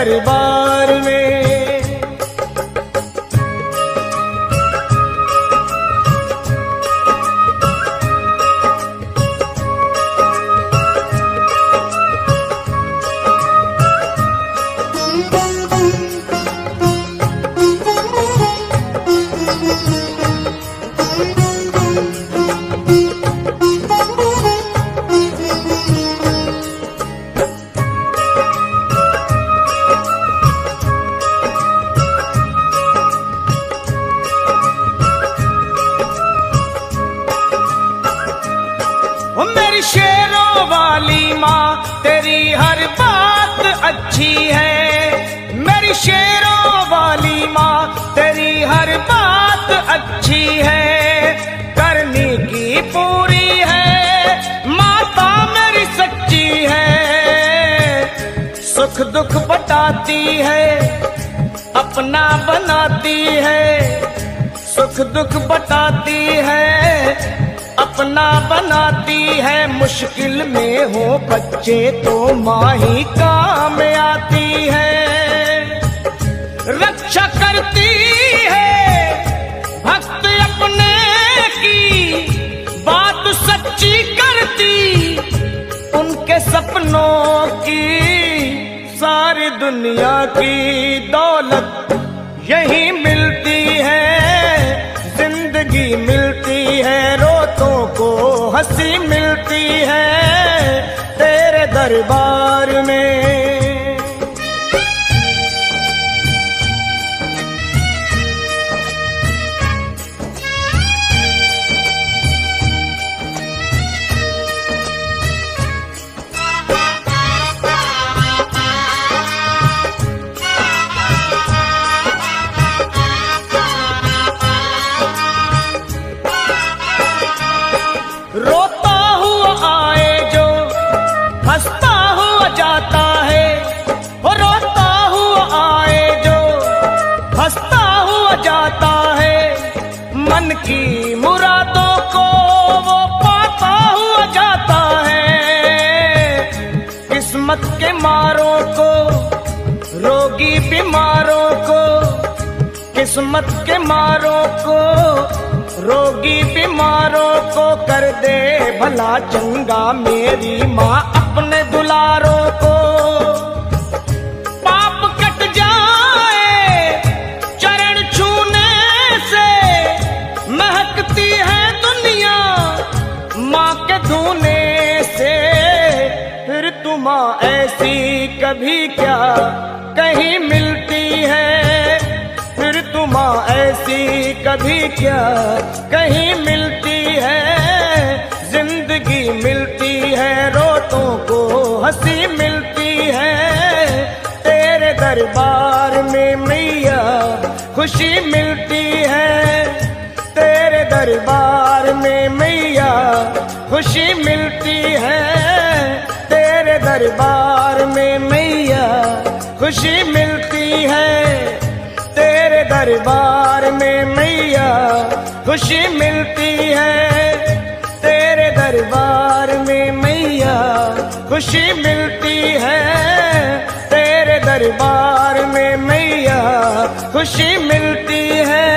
दरबार बीमारों को, रोगी बीमारों को कर दे भला चंगा मेरी माँ अपने दुलारों को। पाप कट जाए, चरण छूने से महकती है दुनिया माँ के धोने से। फिर तुम ऐसी कभी क्या कहीं मिलती है? उपमा ऐसी कभी क्या कहीं मिलती है? ज़िंदगी मिलती है, रोतों को हँसी मिलती है। तेरे दरबार में मैया खुशी मिलती है। तेरे दरबार में मैया खुशी मिलती है। तेरे दरबार में मैया खुशी मिलती है। तेरे दरबार में मैया खुशी मिलती है। तेरे दरबार में मैया खुशी मिलती है। तेरे दरबार में मैया खुशी मिलती है।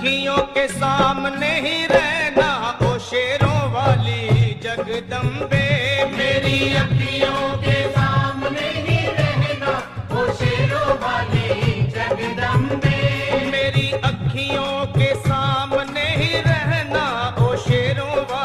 अखियों के सामने ही रहना ओ शेरों वाली जगदम्बे। मेरी अखियों के सामने ही रहना ओ शेरों वाली जगदम्बे। मेरी अखियों के सामने ही रहना ओ शेरों वाली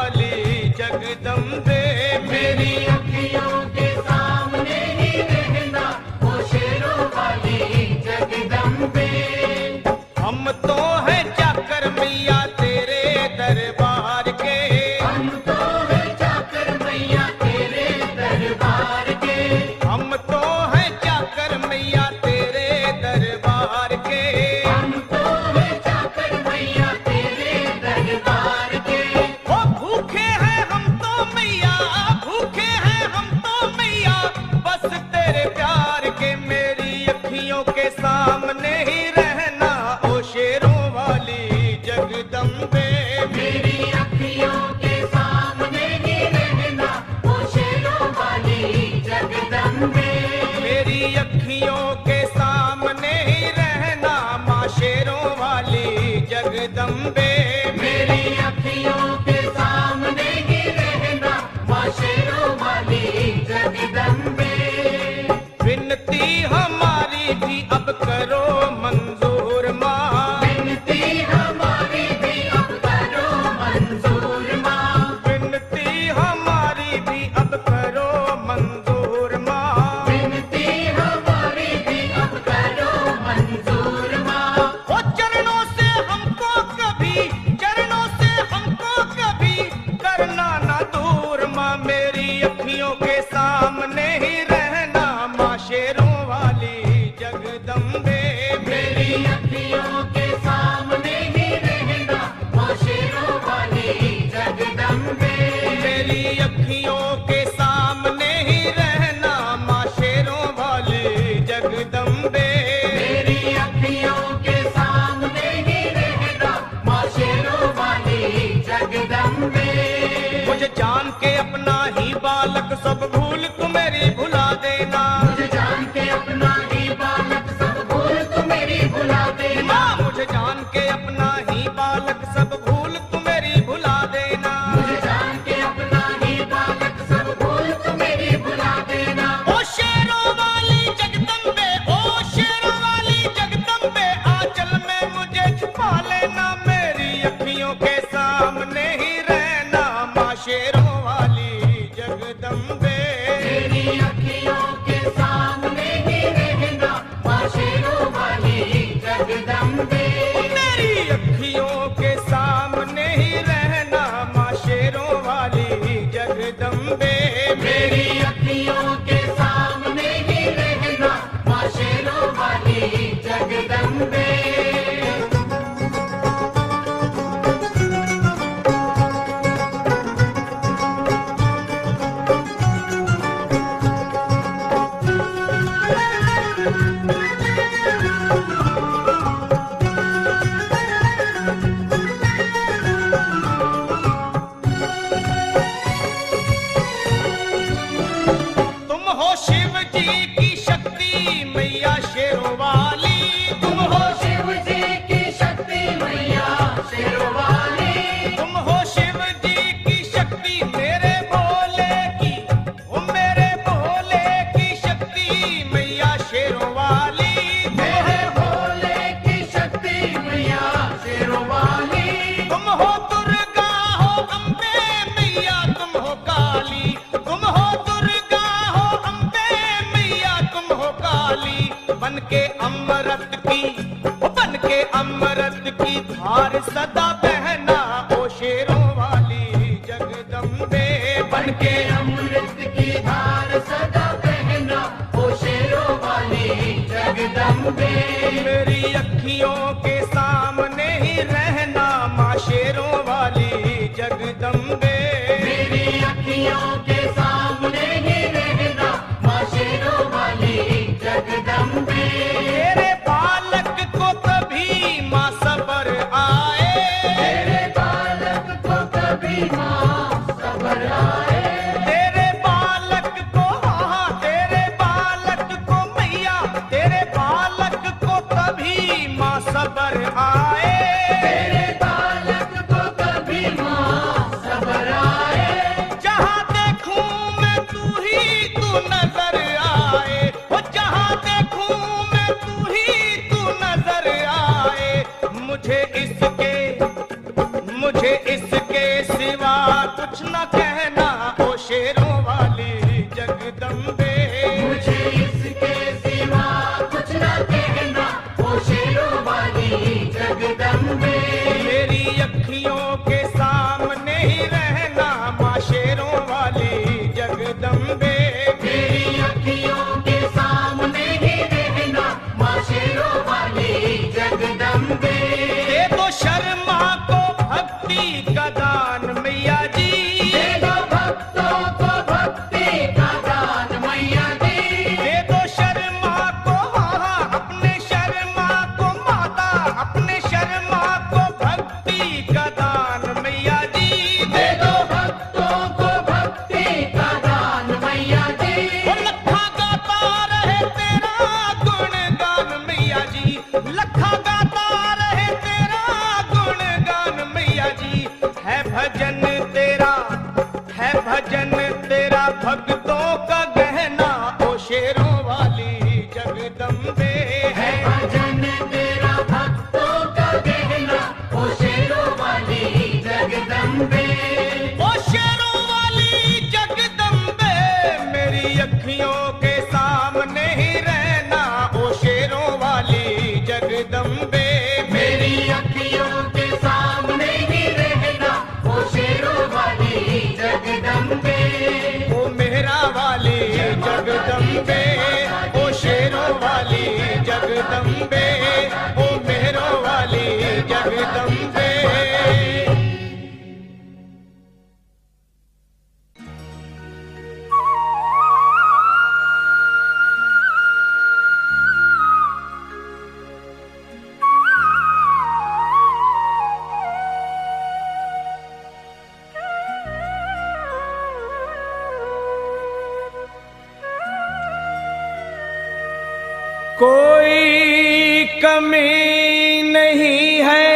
कोई कमी नहीं है।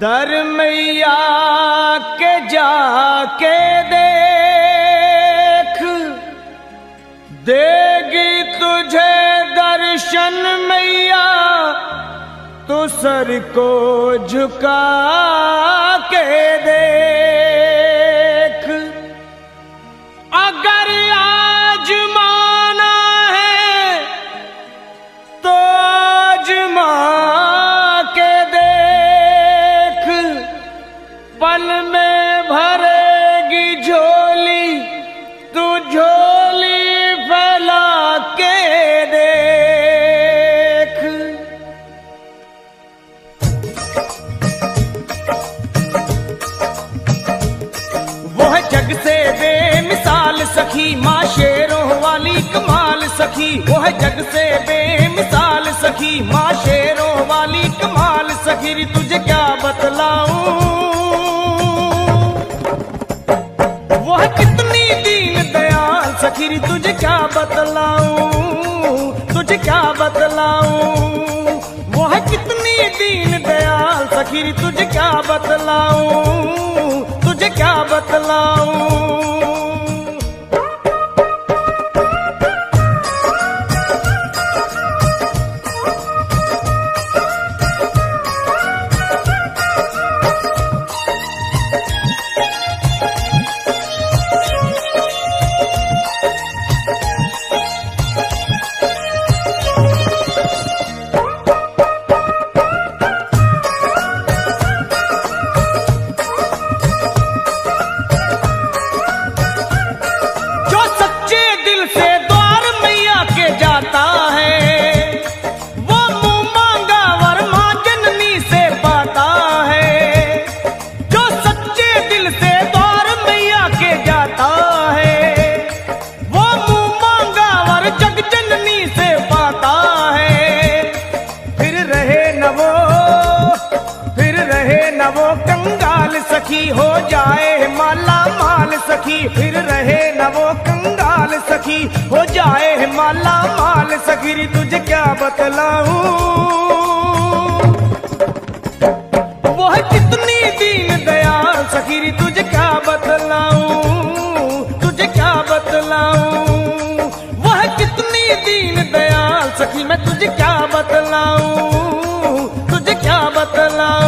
दर मैया के जाके देख। देगी तुझे दर्शन मैया तो सर को झुका सखी, माँ शेरों वाली कमाल सखी वो है जग से बेमिसाल सखी। माँ शेरों वाली कमाल सखी तुझे क्या बतलाऊं? वो है कितनी दीन दयाल सखी तुझे क्या बतलाऊं? तुझे क्या बतलाऊं? वो है कितनी दीन दयाल सखी तुझे क्या बतलाऊं? तुझे क्या बतलाऊं? हो जाए माला माल सखी, फिर रहे न वो कंगाल सखी। हो जाए माला माल सखी तुझे क्या बतलाऊ? वो है कितनी दीन दयाल सखी तुझे क्या बतलाऊं? तुझे क्या बतलाऊं? वो है कितनी दीन दयाल सखी, मैं तुझे क्या बतलाऊं? तुझे क्या बतलाऊं?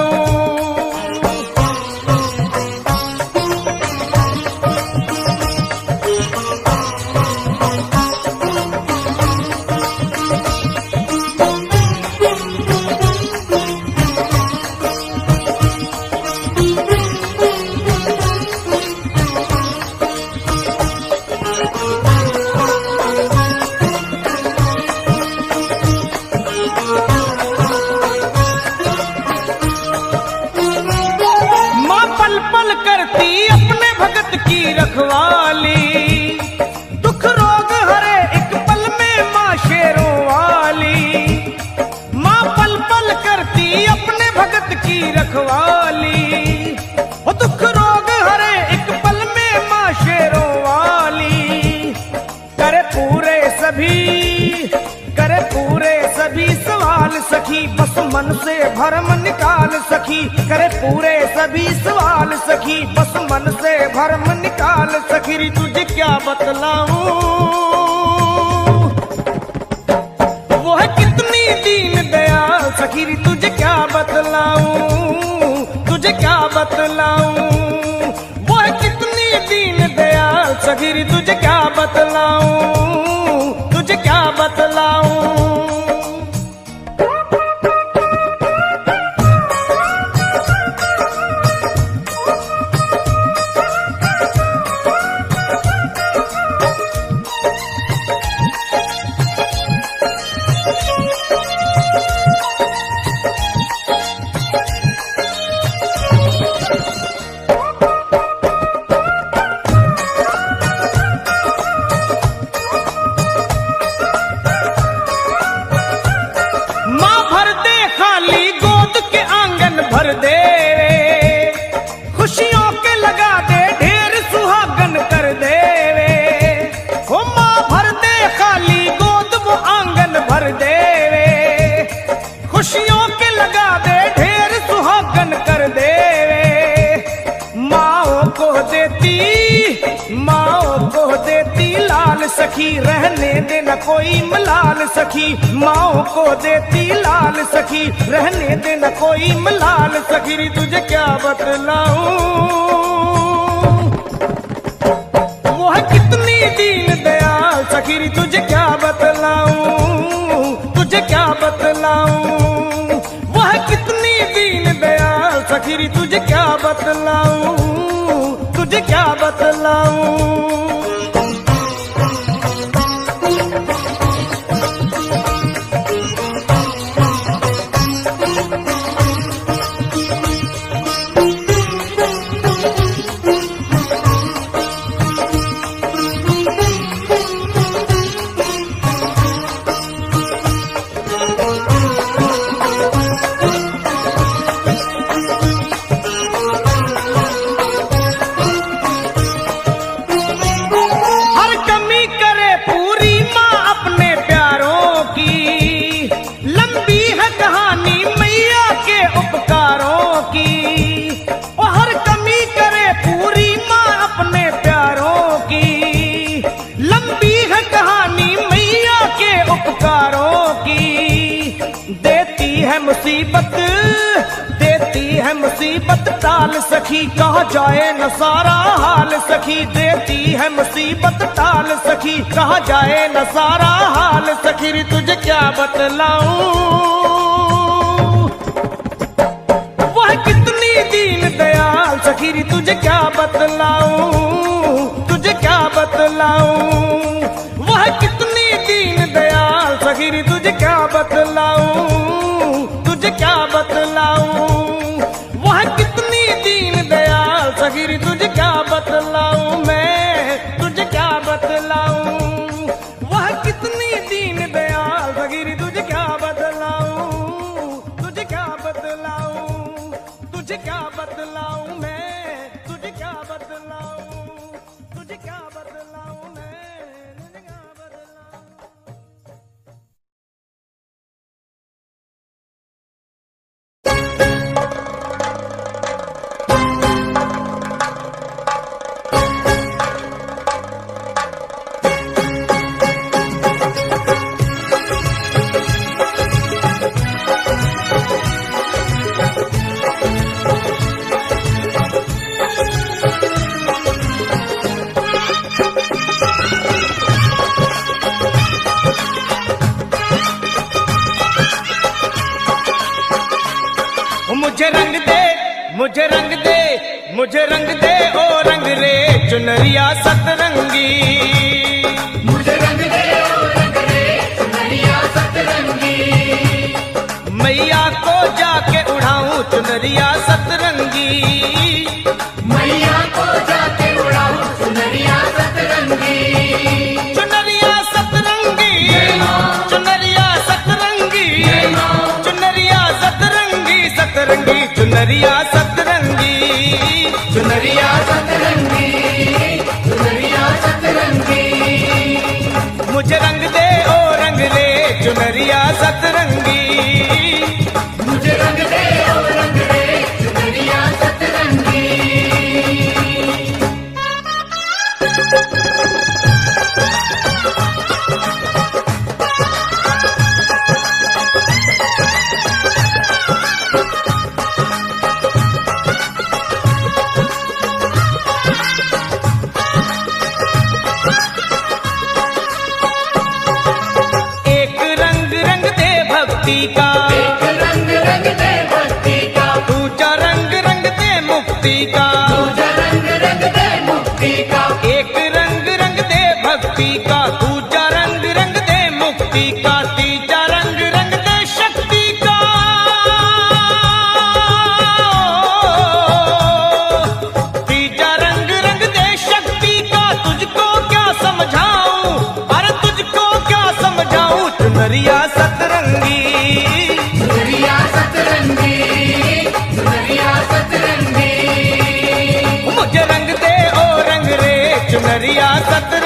जाए न सारा हाल, सखीर तुझे क्या बतलाऊं? वह कितनी दीन दयाल, सखीर तुझे क्या बतलाऊं? तुझे क्या बतलाऊं? Cásate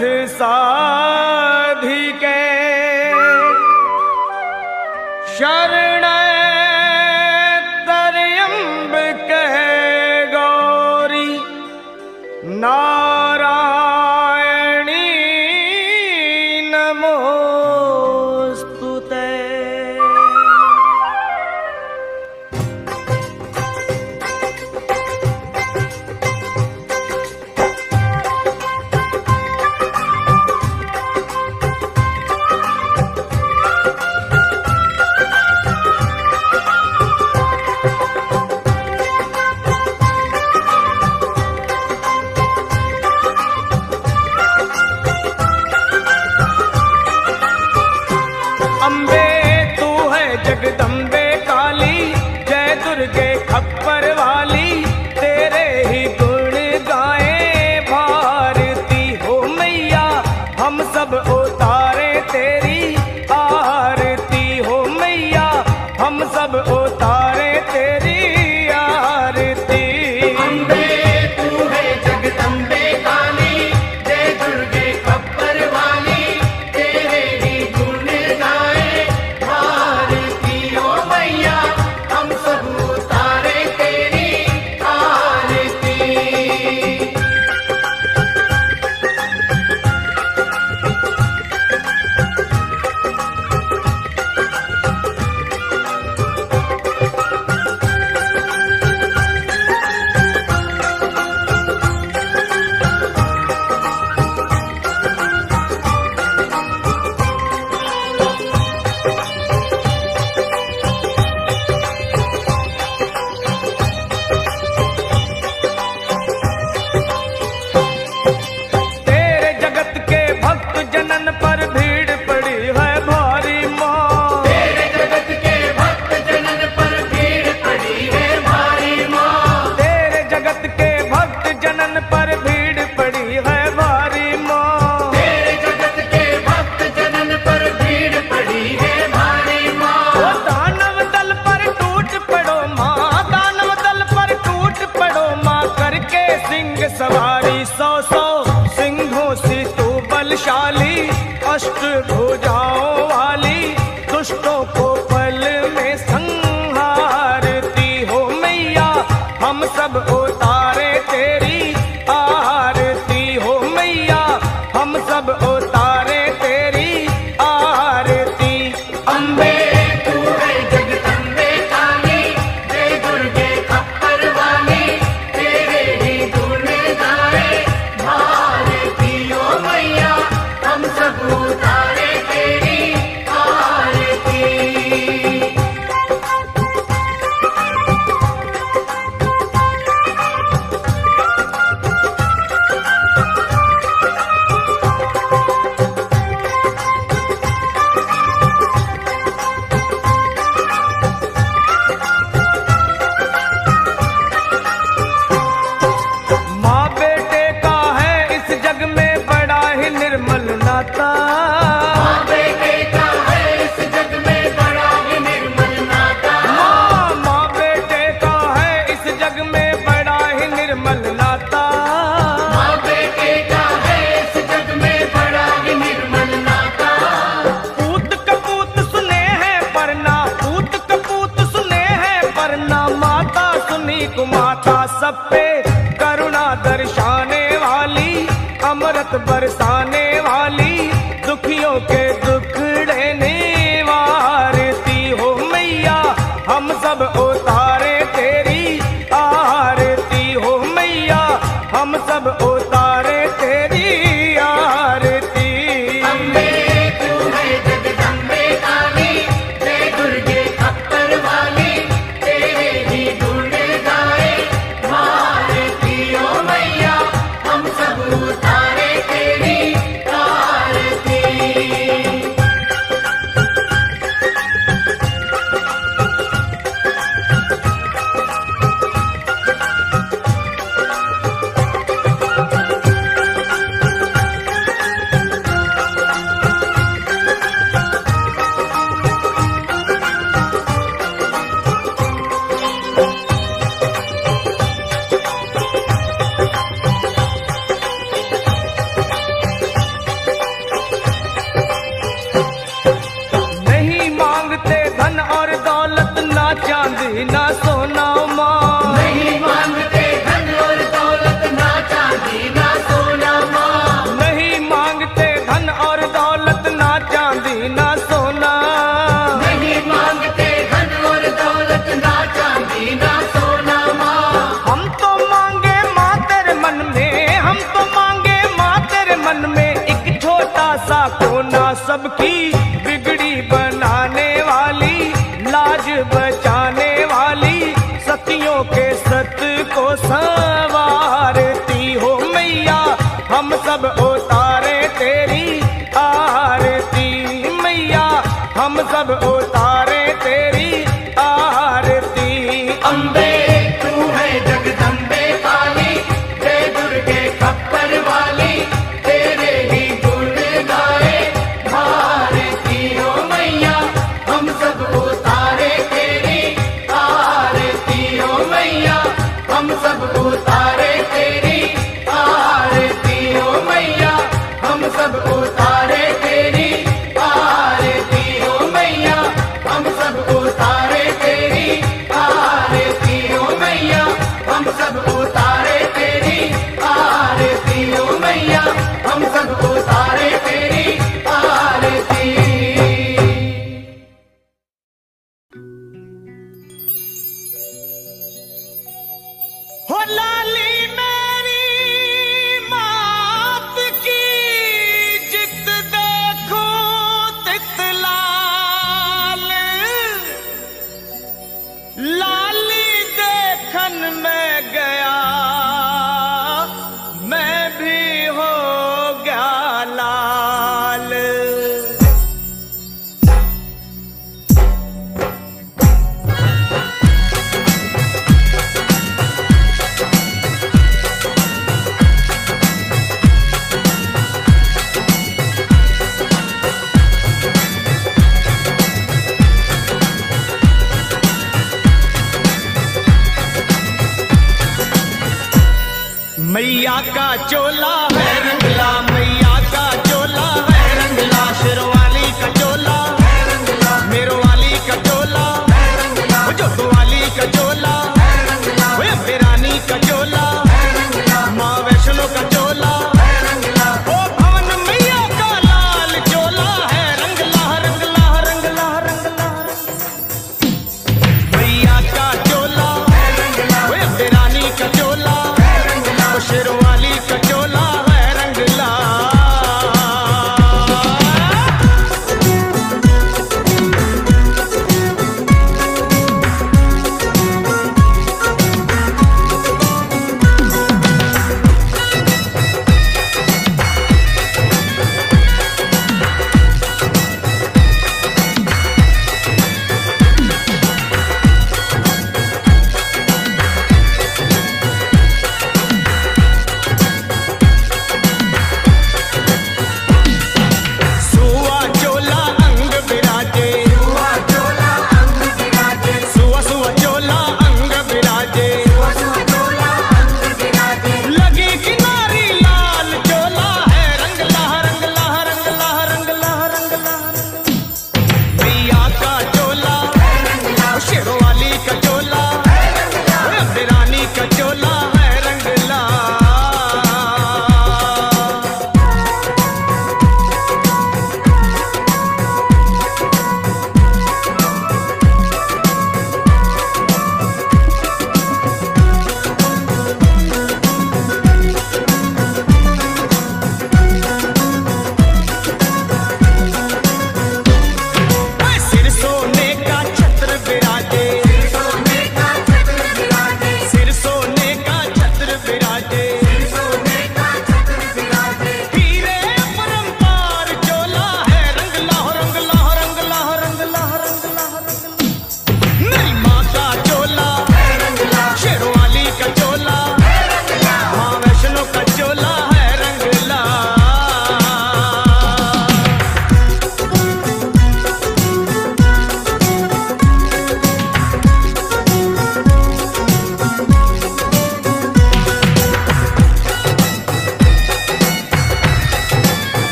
थे सा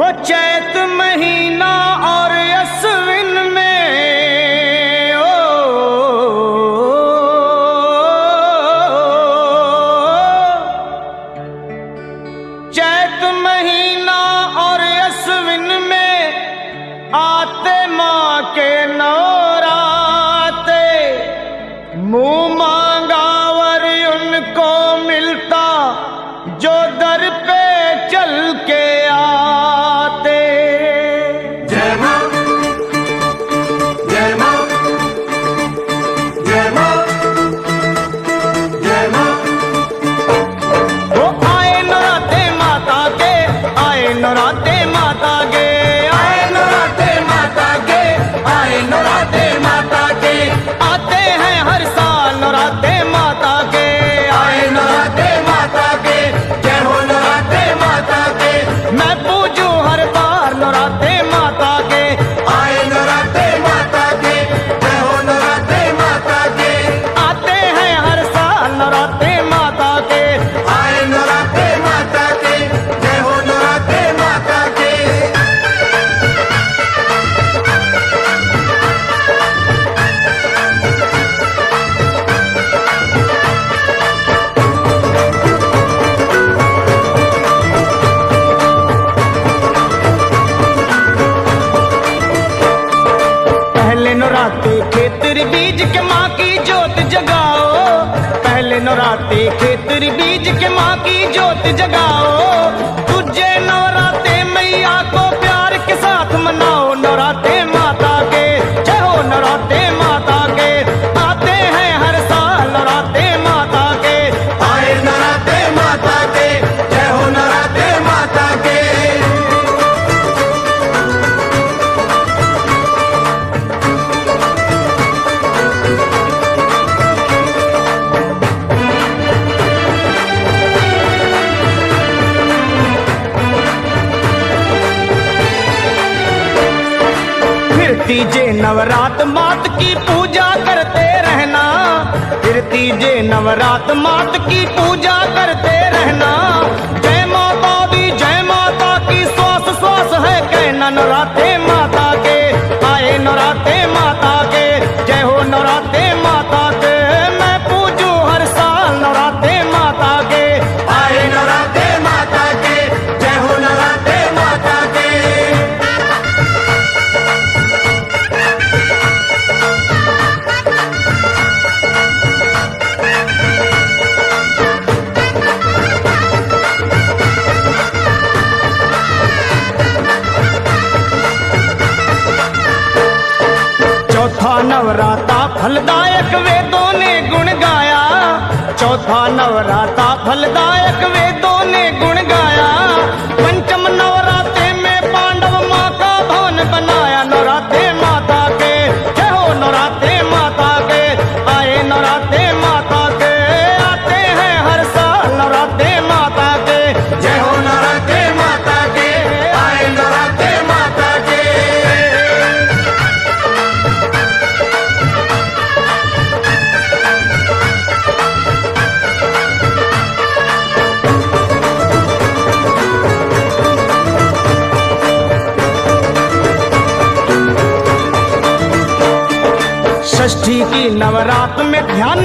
चैत महीना और यसविन तीजे नवरात मात की पूजा करते रहना। फिर तीजे नवरात मात की पूजा करते रहना। जय माता दी, जय माता की श्वास श्वास है कहना नवरात्र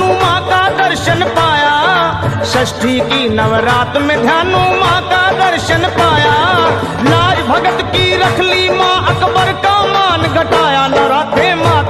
ध्यानु माँ का दर्शन पाया। षष्ठी की नवरात में ध्यानु माँ का दर्शन पाया। लाज भगत की रख ली माँ अकबर का मान घटाया। नवरात्रे माता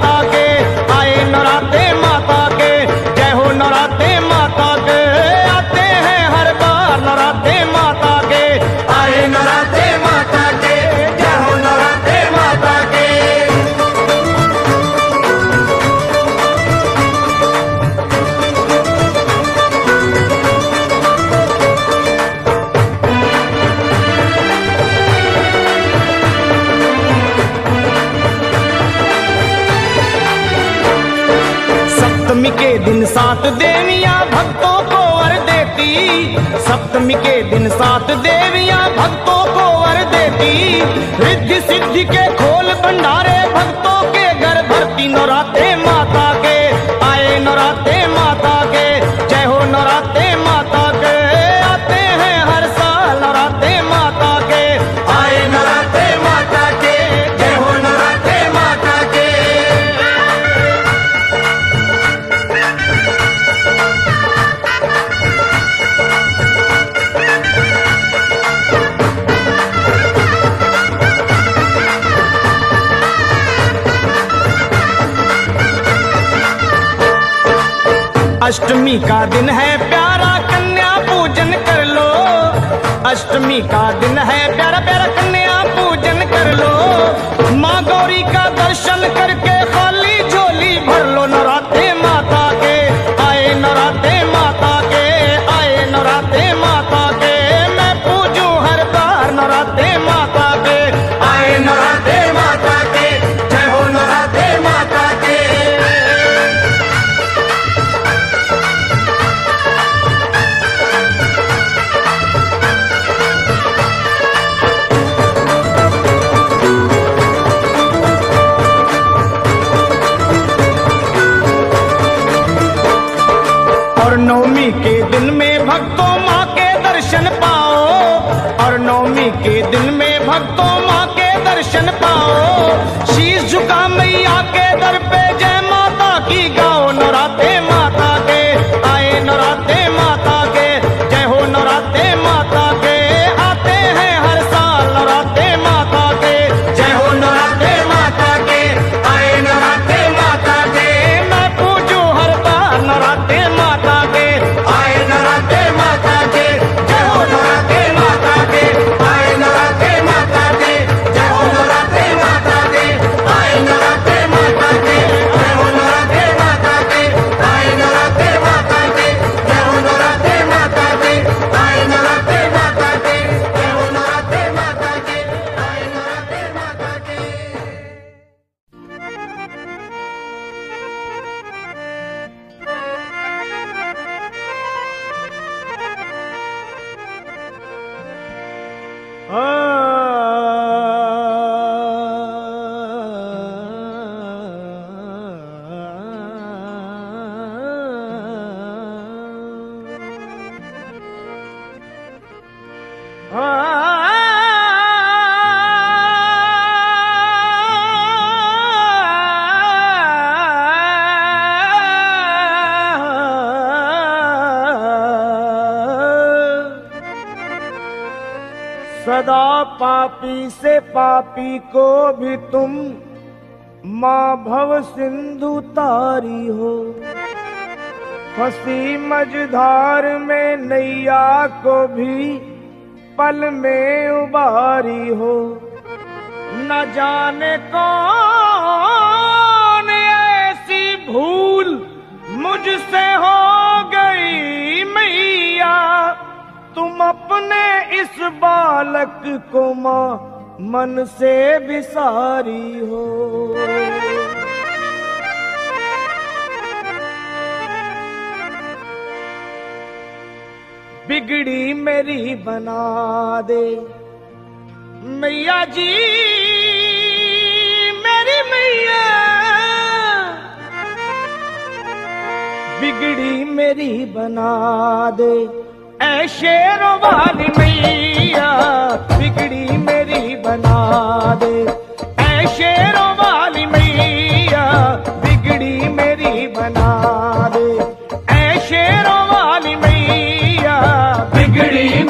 सात देवियाँ भक्तों को वर देती। सप्तमी के दिन सात देविया भक्तों को वर देती। रिद्धि सिद्धि के खोल भंडारे भक्तों के घर अष्टमी का दिन है, प्यारा कन्या पूजन कर लो। अष्टमी का दिन है, प्यारा प्यारा कन्या भी तुम माँ भव सिंधु तारी हो। फंसी मझधार में नैया को भी पल में उबारी हो। न जाने कौन ऐसी भूल मुझसे हो गई मैया। तुम अपने इस बालक को माँ मन से विसारी हो। बिगड़ी मेरी बना दे। मैया जी, मेरी मैया। बिगड़ी मेरी बना दे। ਐ ਸ਼ੇਰ ਵਾਲੀ ਮਈਆ ਵਿਗੜੀ ਮੇਰੀ ਬਣਾ ਦੇ। ਐ ਸ਼ੇਰ ਵਾਲੀ ਮਈਆ ਵਿਗੜੀ ਮੇਰੀ ਬਣਾ ਦੇ। ਐ ਸ਼ੇਰ ਵਾਲੀ ਮਈਆ ਵਿਗੜੀ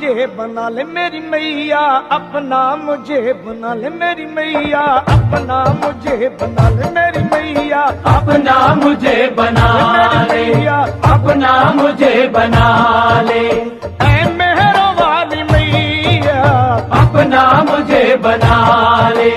मुझे बना ले मेरी मैया अपना मुझे बना ले मेरी मैया अपना मुझे बना ले मेरी मैया अपना मुझे बना ले अपना मुझे बना ले। मेहर वाली मैया अपना मुझे बना ले।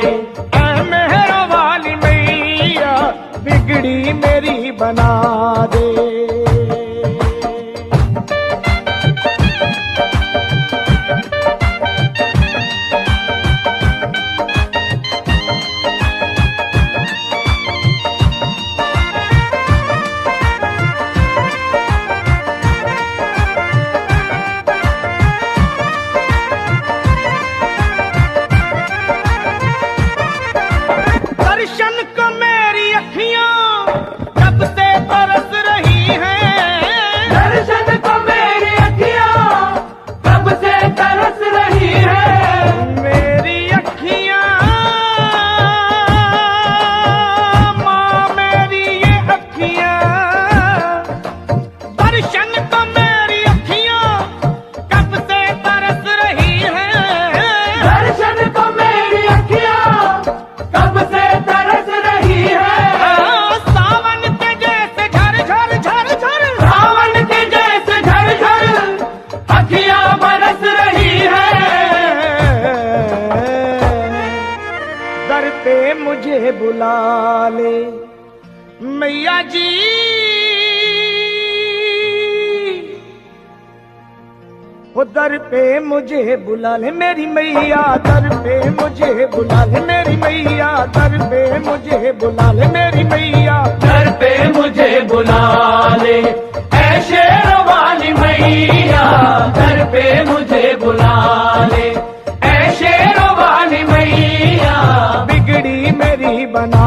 पे मुझे बुला ले। मैया जी। दर पे मुझे बुला ले, मेरी मैया दर पे मुझे बुला ले, मेरी मैया दर पे मुझे बुला ले, मेरी मैया घर पे मुझे बुला ले। ऐ शेर वाली मैया घर पे मुझे बुला ले। ऐ वाली मैया बना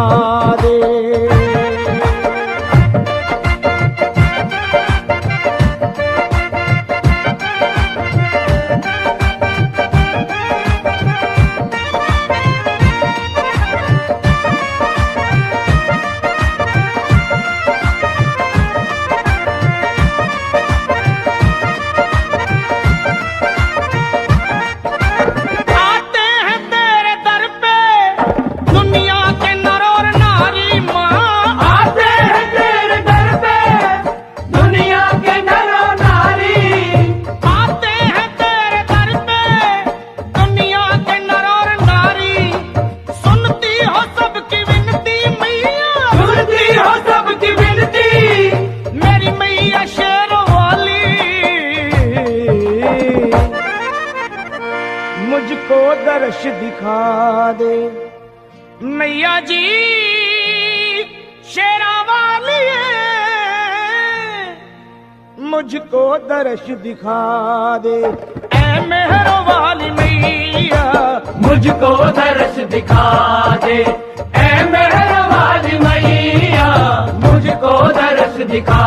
दर्श दिखा दे। ऐ मेहरो वाली मैया मुझको दर्श दिखा दे। ऐ मेहर वाली मैया मुझको दर्श दिखा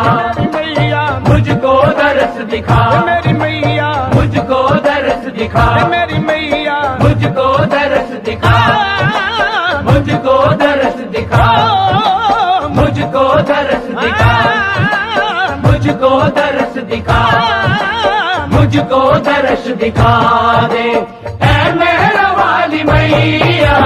मैया। मुझको दर्श दिखा मेरी मैया। मुझको दर्श दिखा। मेरी मैया। मुझको दर्श दिखा। मुझको दर्श दिखा। मुझको दर्श दिखा। मुझको दर्श दिखा। मुझको दर्श दिखा दे। ऐ मेरा वाली मैया